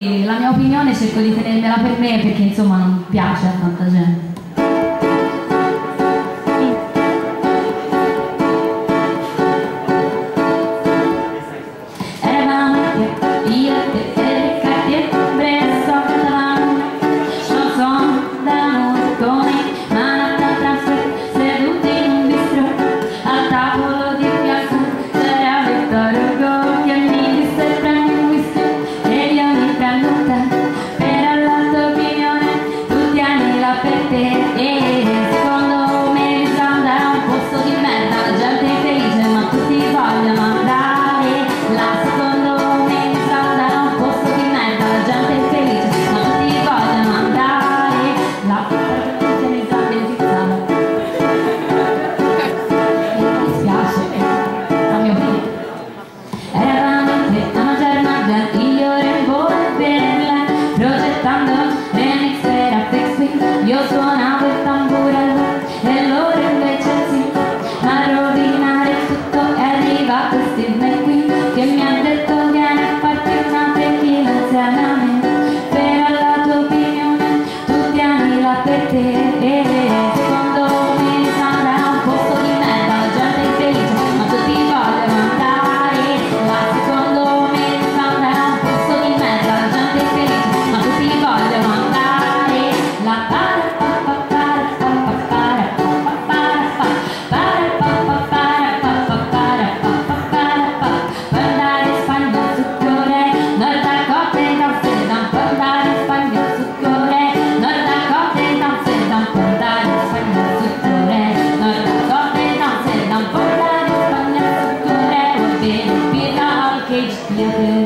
La mia opinione cerco di tenermela per me perché insomma non piace a tanta gente. Tá andando. Yeah.